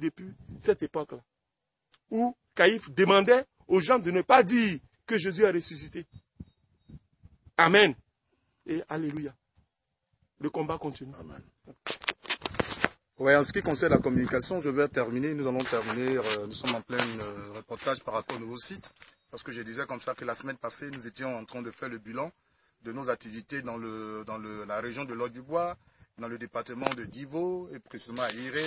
depuis cette époque-là, où Caïphe demandait aux gens de ne pas dire que Jésus a ressuscité. Amen. Et Alléluia. Le combat continue. Amen. Oui, en ce qui concerne la communication, je vais terminer. Nous allons terminer. Euh, nous sommes en plein euh, reportage par rapport au nouveau site. Parce que je disais comme ça que la semaine passée, nous étions en train de faire le bilan de nos activités dans, le, dans le, la région de l'Or-du-Bois, dans le département de Divo, et précisément à Iré.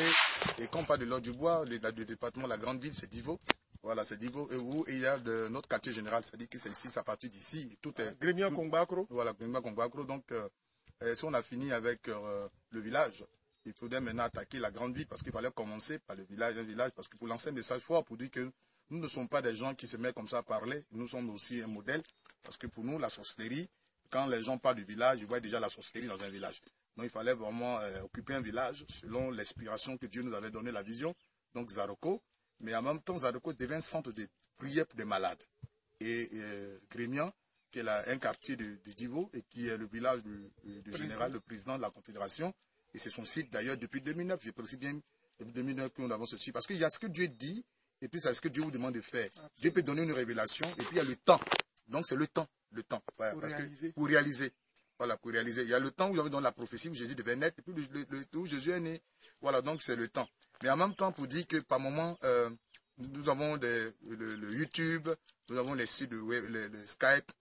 Et quand on parle de l'Or-du-Bois, le, le, département, la grande ville, c'est Divo. Voilà, c'est Divo. Et où il y a de, notre quartier général, c'est-à-dire que c'est ici, à partir d'ici. Tout est. Grémia Kongbakro. Voilà, Grémia Kongbakro. Donc, euh, si on a fini avec euh, le village, il faudrait maintenant attaquer la grande ville parce qu'il fallait commencer par le village, un village, parce que pour lancer un message fort, pour dire que nous ne sommes pas des gens qui se mettent comme ça à parler, nous sommes aussi un modèle, parce que pour nous, la sorcellerie, quand les gens parlent du village, ils voient déjà la sorcellerie dans un village. Donc il fallait vraiment euh, occuper un village selon l'inspiration que Dieu nous avait donné, la vision, donc Zaroko. Mais en même temps, Zaroko devient un centre de prière pour des malades. Et euh, Grémian, qui est là, un quartier de, de, Divo et qui est le village du, du général, le président de la Confédération, et c'est son site d'ailleurs depuis 2009. J'ai précisé bien depuis 2009 que nous avons ceci. Parce qu'il y a ce que Dieu dit, et puis c'est ce que Dieu vous demande de faire. Absolument. Dieu peut donner une révélation, et puis il y a le temps. Donc c'est le temps, le temps. Voilà, pour, parce réaliser. Que, pour réaliser. Voilà, pour réaliser. Il y a le temps où il y avait dans la prophétie où Jésus devait naître, et puis où Jésus est né. Voilà, donc c'est le temps. Mais en même temps, pour dire que par moment, euh, nous avons le, YouTube, nous avons les sites de Skype.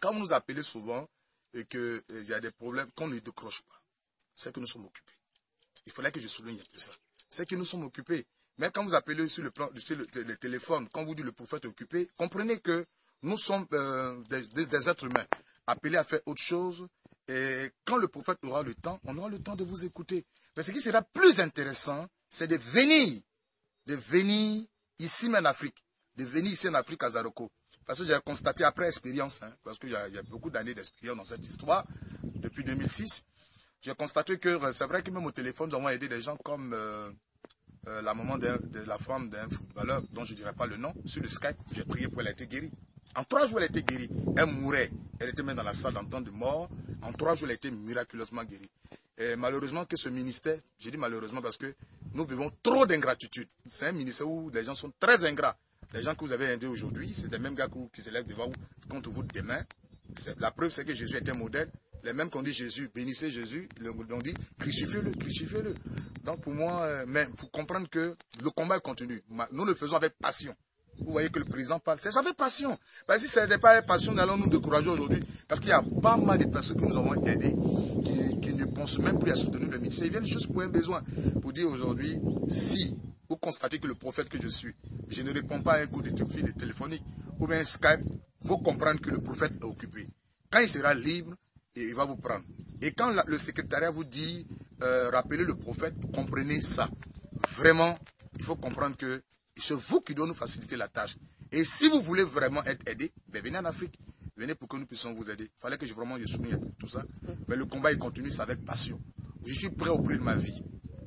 Quand vous nous appelez souvent et qu'il euh, y a des problèmes, qu'on ne décroche pas, c'est que nous sommes occupés. Il fallait que je souligne un peu ça. C'est que nous sommes occupés. Mais quand vous appelez sur le, plan, sur téléphone, quand vous dites le prophète est occupé, comprenez que nous sommes euh, des, êtres humains appelés à faire autre chose. Et quand le prophète aura le temps, on aura le temps de vous écouter. Mais ce qui sera plus intéressant, c'est de venir, de venir ici même en Afrique, de venir ici en Afrique à Zaroko. Parce que j'ai constaté après expérience, hein, parce y, a beaucoup d'années d'expérience dans cette histoire, depuis 2006, j'ai constaté que c'est vrai que même au téléphone, nous avons aidé des gens comme euh, euh, la maman de, de, la femme d'un footballeur, dont je ne dirai pas le nom, sur le Skype, j'ai prié pour elle, elle a été guérie. En trois jours, elle a été guérie. Elle mourait. Elle était même dans la salle en temps de mort. En trois jours, elle a été miraculeusement guérie. Et malheureusement que ce ministère, je dis malheureusement parce que nous vivons trop d'ingratitude. C'est un ministère où les gens sont très ingrats. Les gens que vous avez aidés aujourd'hui, c'est les mêmes gars qui se lèvent devant vous contre vous demain. La preuve, c'est que Jésus est un modèle. Les mêmes qu'on dit Jésus, bénissez Jésus, on dit crucifiez-le, crucifiez-le. Donc pour moi, euh, mais faut comprendre que le combat continue. Nous le faisons avec passion. Vous voyez que le président parle, c'est avec passion. Parce si ce n'était pas passion, nous allons nous décourager aujourd'hui? Parce qu'il y a pas mal de personnes que nous avons aidées qui, ne pensent même plus à soutenir le ministère. Ils viennent juste pour un besoin. Pour dire aujourd'hui, si vous constatez que le prophète que je suis, je ne réponds pas à un coup de fil téléphonique ou bien Skype, faut comprendre que le prophète est occupé. Quand il sera libre, il va vous prendre. Et quand le secrétariat vous dit, euh, rappelez le prophète, comprenez ça. Vraiment, il faut comprendre que c'est vous qui doit nous faciliter la tâche. Et si vous voulez vraiment être aidé, ben venez en Afrique. Venez pour que nous puissions vous aider. Il fallait que je vraiment je souligne tout ça. Mais le combat, il continue, c'est avec passion. Je suis prêt au prix de ma vie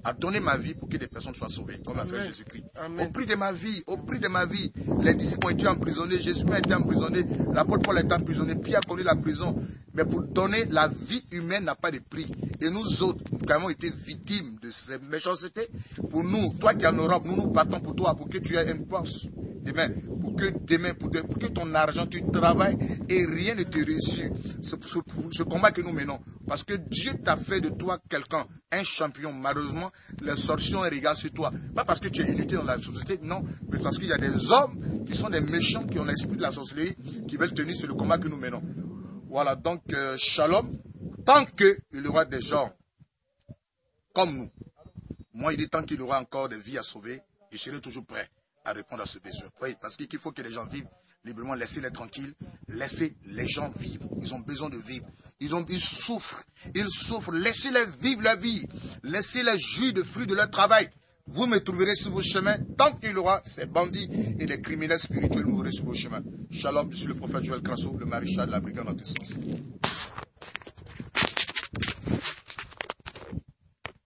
à donner ma vie pour que des personnes soient sauvées, comme a fait Jésus-Christ. Au prix de ma vie, au prix de ma vie, les disciples ont été emprisonnés, Jésus a été emprisonné, l'apôtre Paul a été emprisonné, Pierre a connu la prison. Mais pour donner la vie humaine n'a pas de prix. Et nous autres, nous avons été victimes de ces méchancetés. Pour nous, toi qui es en Europe, nous nous battons pour toi, pour que tu aies un poste demain, pour que demain, pour, pour, que ton argent, tu travailles et rien ne te reçu. C'est ce, ce combat que nous menons. Parce que Dieu t'a fait de toi quelqu'un, un champion. Malheureusement, les sorciers ont un regard sur toi. Pas parce que tu es unité dans la société, non, mais parce qu'il y a des hommes qui sont des méchants, qui ont l'esprit de la sorcellerie, qui veulent tenir sur le combat que nous menons. Voilà, donc, euh, shalom. Tant qu'il y aura des gens comme nous, moi, il dit tant qu'il y aura encore des vies à sauver, je serai toujours prêt à répondre à ce besoin. Oui, parce qu'il faut que les gens vivent librement, laissez-les tranquilles, laissez les gens vivre. Ils ont besoin de vivre. Ils, ont, ils souffrent, ils souffrent. Laissez-les vivre la vie. Laissez-les jouir de fruits de leur travail. Vous me trouverez sur vos chemins. Tant qu'il y aura ces bandits et les criminels spirituels mourrez sur vos chemins. Shalom, je suis le prophète Joël Crasso, le maréchal de la brigade en sens.